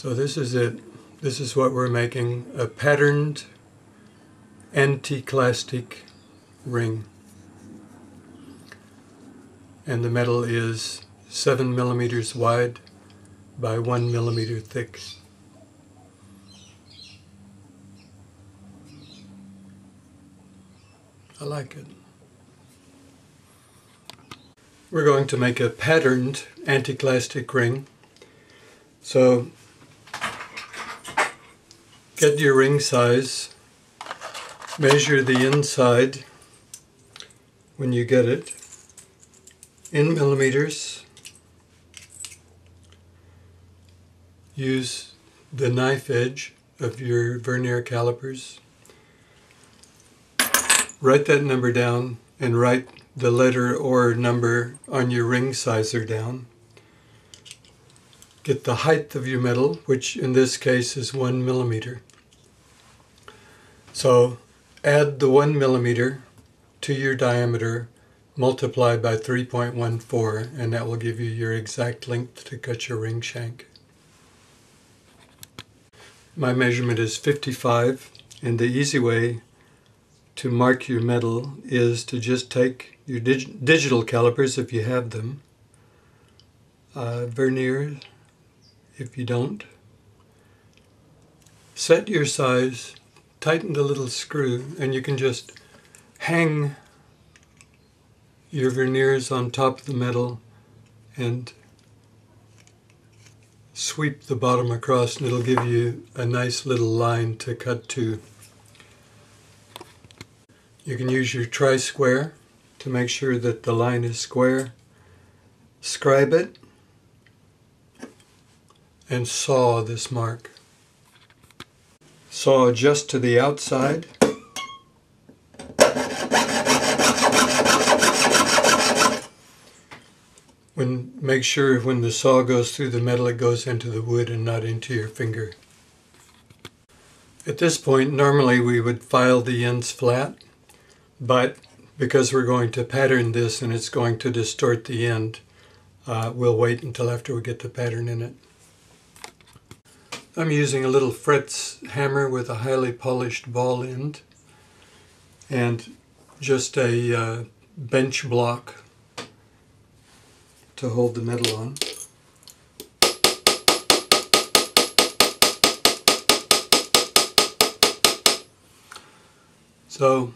So this is it. This is what we're making, a patterned anticlastic ring. And the metal is 7 millimeters wide by 1 millimeter thick. I like it. We're going to make a patterned anticlastic ring. So get your ring size, measure the inside when you get it in millimeters. Use the knife edge of your vernier calipers write that number down and write the letter or number on your ring sizer down. Get the height of your metal, which in this case is one millimeter. So add the one millimeter to your diameter, multiply by 3.14, and that will give you your exact length to cut your ring shank. My measurement is 55, and the easy way to mark your metal is to just take your dig digital calipers if you have them, uh, vernier if you don't. Set your size, tighten the little screw, and you can just hang your verniers on top of the metal and sweep the bottom across and it'll give you a nice little line to cut to. You can use your tri-square to make sure that the line is square. Scribe it and saw this mark. Saw just to the outside. When, make sure when the saw goes through the metal it goes into the wood and not into your finger. At this point normally we would file the ends flat but because we're going to pattern this and it's going to distort the end, uh, we'll wait until after we get the pattern in it. I'm using a little Fretz hammer with a highly polished ball end and just a uh, bench block to hold the metal on. So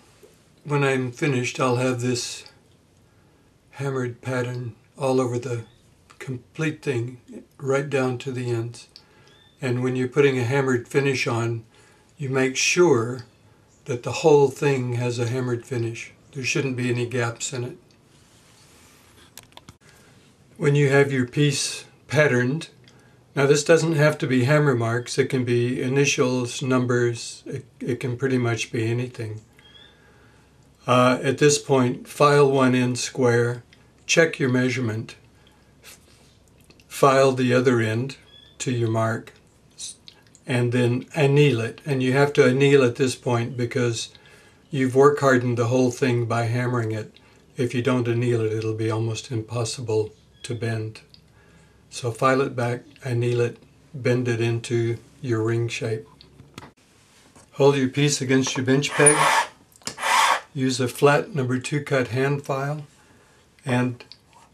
when I'm finished, I'll have this hammered pattern all over the complete thing, right down to the ends. And when you're putting a hammered finish on, you make sure that the whole thing has a hammered finish. There shouldn't be any gaps in it. When you have your piece patterned, now this doesn't have to be hammer marks, it can be initials, numbers, it, it can pretty much be anything. Uh, at this point, file one end square, check your measurement, file the other end to your mark, and then anneal it. And you have to anneal at this point because you've work hardened the whole thing by hammering it. If you don't anneal it, it'll be almost impossible to bend. So file it back, anneal it, bend it into your ring shape. Hold your piece against your bench peg use a flat number two cut hand file and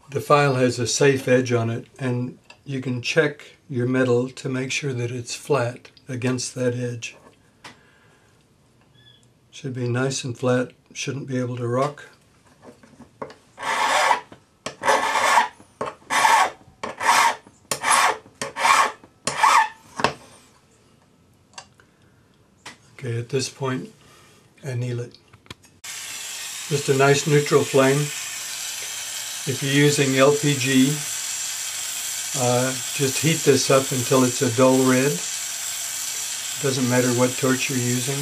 the file has a safe edge on it and you can check your metal to make sure that it's flat against that edge. Should be nice and flat, shouldn't be able to rock. Okay, at this point, anneal it. Just a nice neutral flame. If you're using LPG, uh, just heat this up until it's a dull red. Doesn't matter what torch you're using.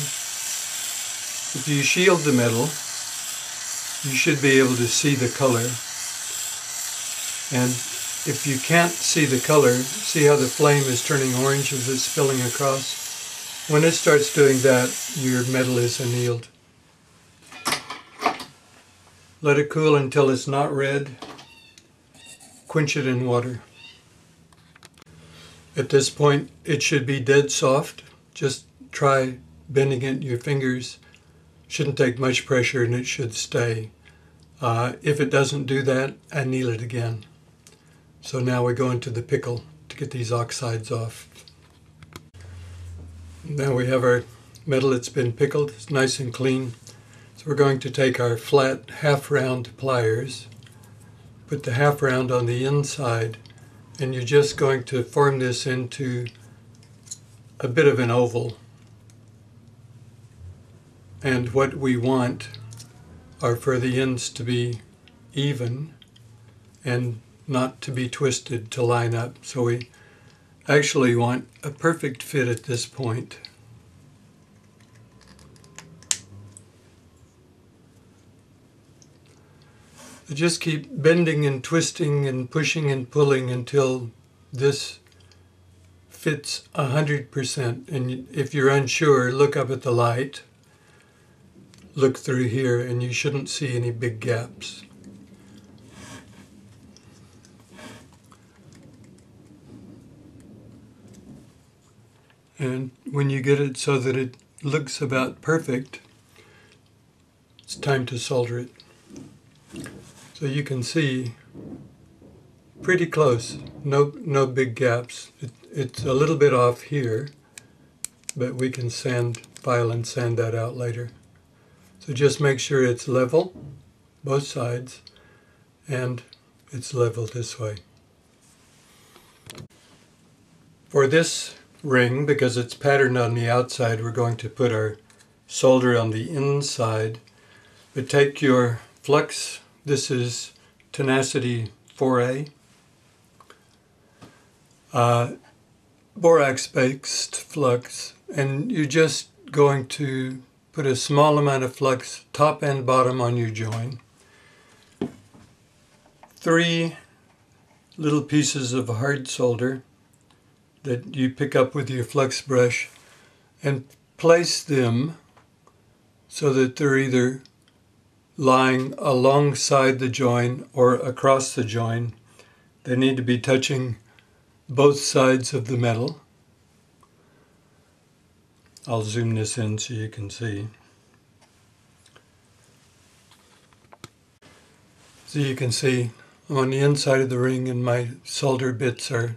If you shield the metal, you should be able to see the color. And if you can't see the color, see how the flame is turning orange as it's spilling across? When it starts doing that, your metal is annealed. Let it cool until it's not red. Quench it in water. At this point, it should be dead soft. Just try bending it in your fingers. Shouldn't take much pressure and it should stay. Uh, if it doesn't do that, anneal it again. So now we go into the pickle to get these oxides off. Now we have our metal that's been pickled. It's nice and clean. So we're going to take our flat half round pliers, put the half round on the inside, and you're just going to form this into a bit of an oval. And what we want are for the ends to be even and not to be twisted to line up. So we actually want a perfect fit at this point. Just keep bending and twisting and pushing and pulling until this fits 100%. And if you're unsure, look up at the light, look through here, and you shouldn't see any big gaps. And when you get it so that it looks about perfect, it's time to solder it. So you can see pretty close, no, no big gaps. It, it's a little bit off here, but we can sand, file and sand that out later. So just make sure it's level, both sides, and it's level this way. For this ring, because it's patterned on the outside, we're going to put our solder on the inside. But take your flux this is Tenacity 4A. Uh, borax-based flux, and you're just going to put a small amount of flux top and bottom on your join. Three little pieces of hard solder that you pick up with your flux brush and place them so that they're either lying alongside the join or across the join. They need to be touching both sides of the metal. I'll zoom this in so you can see. So you can see I'm on the inside of the ring and my solder bits are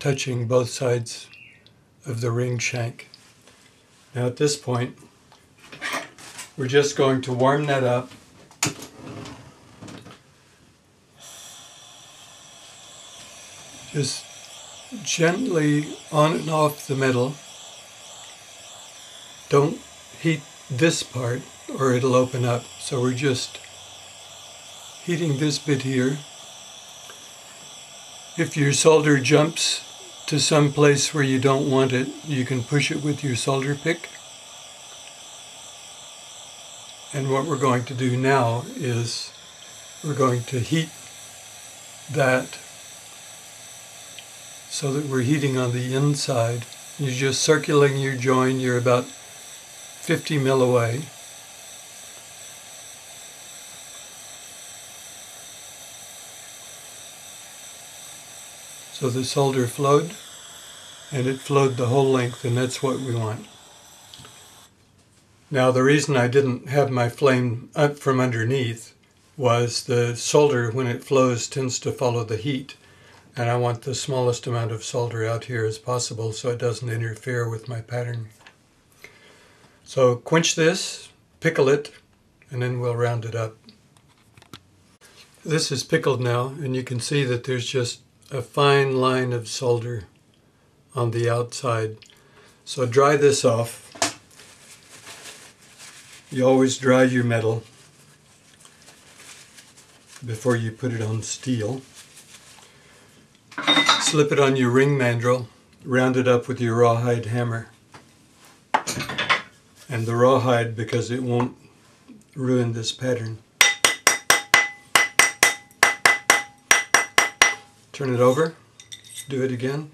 touching both sides of the ring shank. Now at this point we're just going to warm that up. Just gently on and off the metal. Don't heat this part or it'll open up. So we're just heating this bit here. If your solder jumps to some place where you don't want it, you can push it with your solder pick. And what we're going to do now is we're going to heat that so that we're heating on the inside. You're just circulating your join, you're about 50 mil away. So the solder flowed, and it flowed the whole length, and that's what we want. Now the reason I didn't have my flame up from underneath was the solder when it flows tends to follow the heat and I want the smallest amount of solder out here as possible so it doesn't interfere with my pattern. So quench this, pickle it, and then we'll round it up. This is pickled now and you can see that there's just a fine line of solder on the outside. So dry this off you always dry your metal before you put it on steel. Slip it on your ring mandrel, round it up with your rawhide hammer. And the rawhide because it won't ruin this pattern. Turn it over, do it again.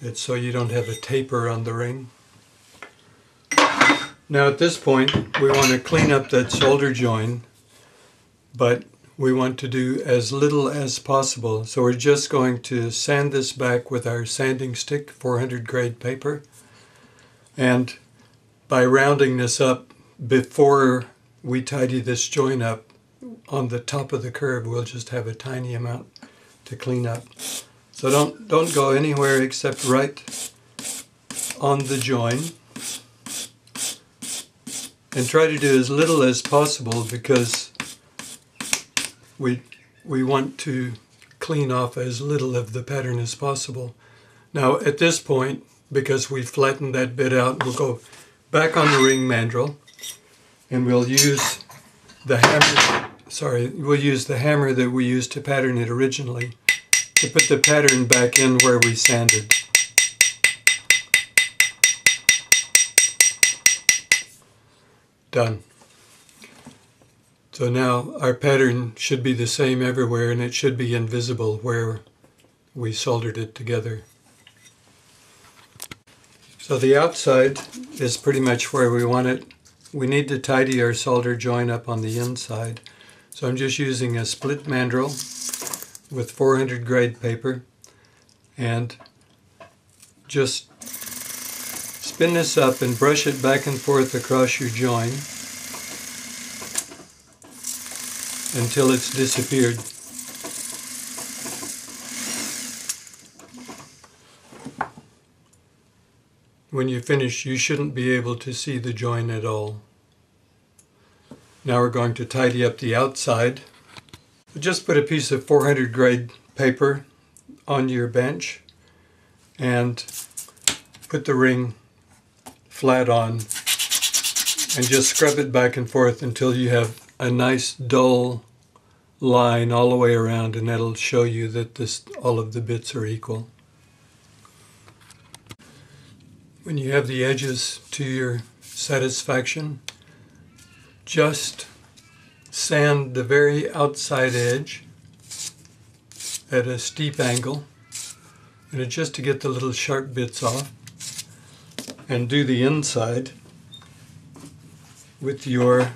It's so you don't have a taper on the ring. Now at this point we want to clean up that solder join but we want to do as little as possible. So we're just going to sand this back with our sanding stick, 400 grade paper. And by rounding this up before we tidy this joint up on the top of the curve, we'll just have a tiny amount to clean up. So don't, don't go anywhere except right on the join. And try to do as little as possible because we, we want to clean off as little of the pattern as possible. Now at this point, because we flattened that bit out, we'll go back on the ring mandrel and we'll use the hammer, sorry, we'll use the hammer that we used to pattern it originally to put the pattern back in where we sanded. Done. So now our pattern should be the same everywhere and it should be invisible where we soldered it together. So the outside is pretty much where we want it. We need to tidy our solder joint up on the inside. So I'm just using a split mandrel with 400 grade paper and just spin this up and brush it back and forth across your joint until it's disappeared. When you finish, you shouldn't be able to see the join at all. Now we're going to tidy up the outside. Just put a piece of 400 grade paper on your bench and put the ring flat on and just scrub it back and forth until you have a nice dull line all the way around and that'll show you that this all of the bits are equal. When you have the edges to your satisfaction, just sand the very outside edge at a steep angle and just to get the little sharp bits off and do the inside with your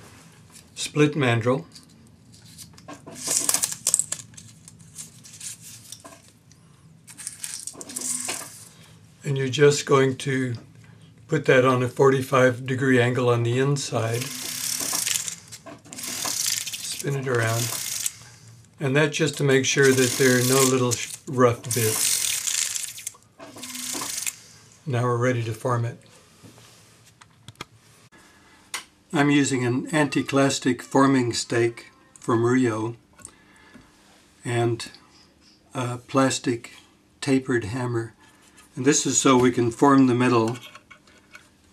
split mandrel. And you're just going to put that on a 45 degree angle on the inside. Spin it around. And that's just to make sure that there are no little rough bits now we're ready to form it I'm using an anti-clastic forming stake from Rio and a plastic tapered hammer. And this is so we can form the metal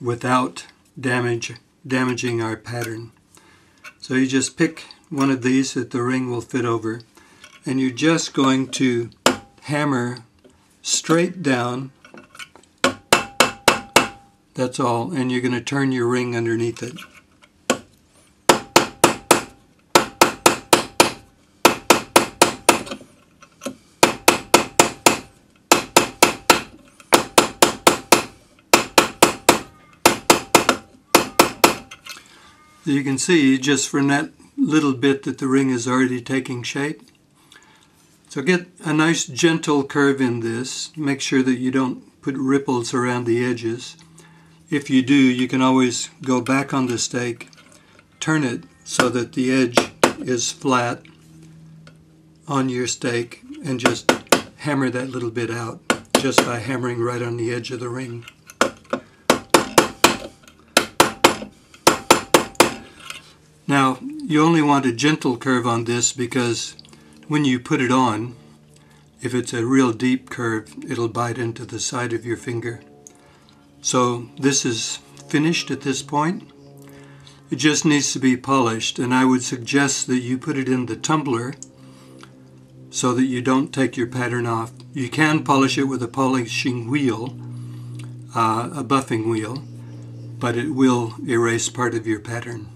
without damage, damaging our pattern. So you just pick one of these that the ring will fit over and you're just going to hammer straight down that's all and you're going to turn your ring underneath it. You can see just from that little bit that the ring is already taking shape. So get a nice gentle curve in this. Make sure that you don't put ripples around the edges. If you do, you can always go back on the stake, turn it so that the edge is flat on your stake and just hammer that little bit out just by hammering right on the edge of the ring. Now, you only want a gentle curve on this because when you put it on, if it's a real deep curve, it'll bite into the side of your finger. So this is finished at this point. It just needs to be polished, and I would suggest that you put it in the tumbler so that you don't take your pattern off. You can polish it with a polishing wheel, uh, a buffing wheel, but it will erase part of your pattern.